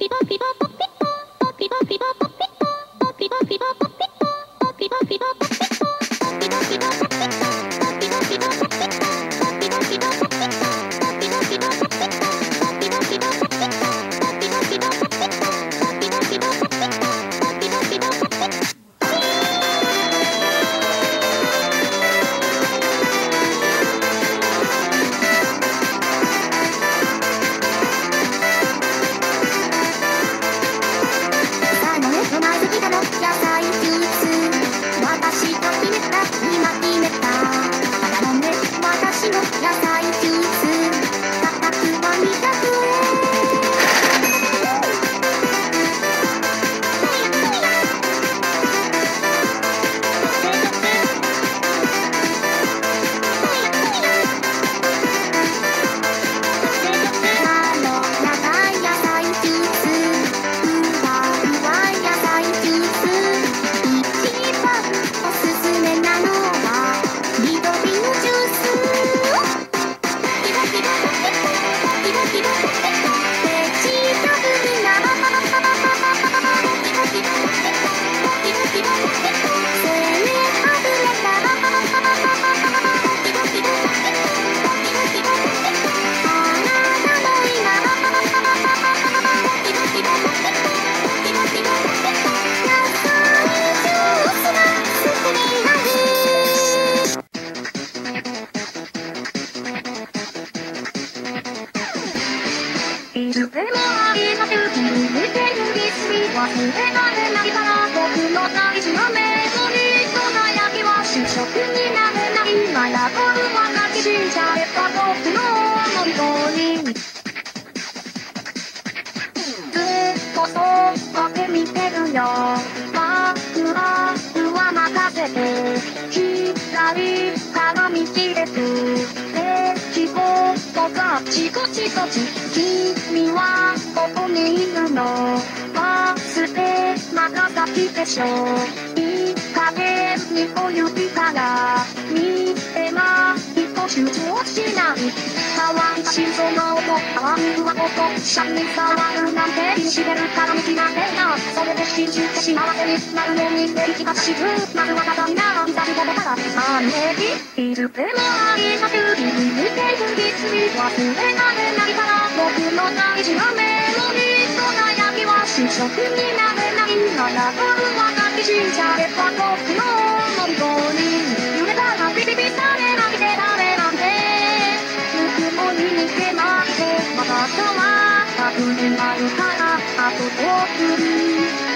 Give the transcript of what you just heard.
ピボピボ忘れられないから僕の大事なメモリー輝きは主食になれないまやこる若き小された僕の思い通りずっとそっと見てるよワクワクは任せて左鏡切れず希望とかチコチコチ君はきでしょういい加減にお指から見てな。いと集中しない乾いた心臓の音泡水は音シャンに触るなんて気にしてるから見きられなそれで信じて幸せになるのに電気が沈むまずはただな見たることからあねいつでもありがとう君に手振りすぎ忘れられないから僕の大事なメロディー輝きは主食になれないならば若き小された僕の思い通り揺れたらビビビされないでダメなんてぬくもりに迫ってまたは100年あるからあと5分